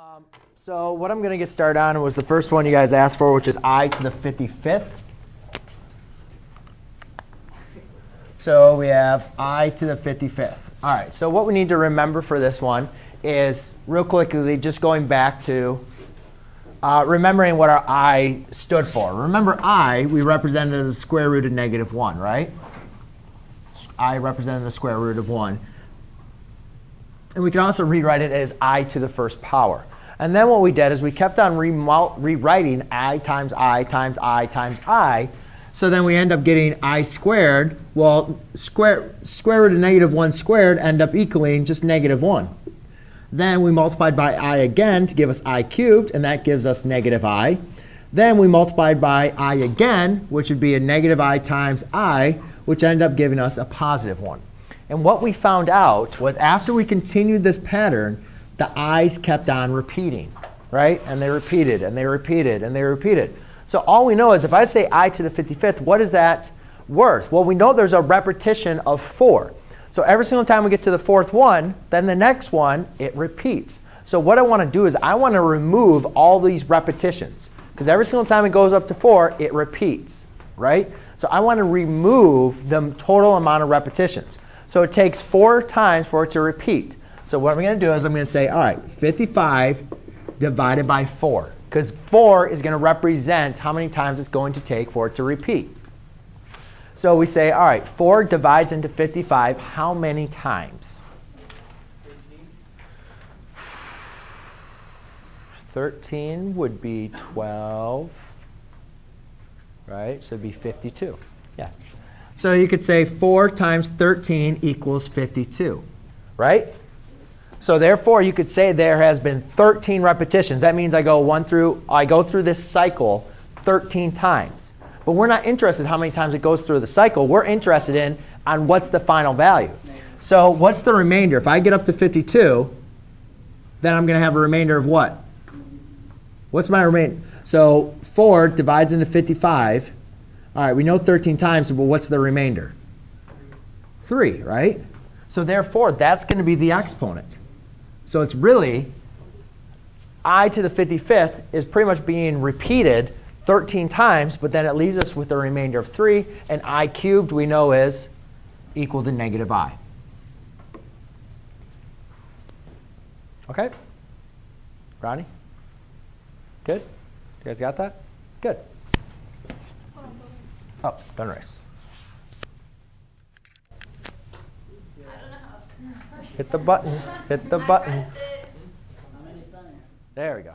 Um, so what I'm going to get started on was the first one you guys asked for, which is i to the 55th. So we have i to the 55th. All right, so what we need to remember for this one is, real quickly, just going back to uh, remembering what our i stood for. Remember i, we represented the square root of negative 1, right? i represented the square root of 1. And we can also rewrite it as i to the first power. And then what we did is we kept on re rewriting i times i times i times i. So then we end up getting i squared. Well, square, square root of negative 1 squared end up equaling just negative 1. Then we multiplied by i again to give us i cubed, and that gives us negative i. Then we multiplied by i again, which would be a negative i times i, which ended up giving us a positive 1. And what we found out was after we continued this pattern, the i's kept on repeating, right? And they repeated, and they repeated, and they repeated. So all we know is if I say i to the 55th, what is that worth? Well, we know there's a repetition of 4. So every single time we get to the fourth one, then the next one, it repeats. So what I want to do is I want to remove all these repetitions. Because every single time it goes up to 4, it repeats, right? So I want to remove the total amount of repetitions. So it takes four times for it to repeat. So what I'm going to do is I'm going to say, all right, 55 divided by 4. Because 4 is going to represent how many times it's going to take for it to repeat. So we say, all right, 4 divides into 55 how many times? 13 would be 12, right? So it'd be 52. Yeah. So you could say 4 times 13 equals 52, right? So therefore, you could say there has been 13 repetitions. That means I go one through, I go through this cycle 13 times. But we're not interested how many times it goes through the cycle. We're interested in on what's the final value. So what's the remainder? If I get up to 52, then I'm going to have a remainder of what? What's my remainder? So 4 divides into 55. All right, we know 13 times, but what's the remainder? 3, right? So therefore, that's going to be the exponent. So it's really i to the 55th is pretty much being repeated 13 times, but then it leaves us with a remainder of 3. And i cubed we know is equal to negative i. OK? Ronnie? Good? You guys got that? Good. Oh, done race. Hit the button. Hit the button. There we go.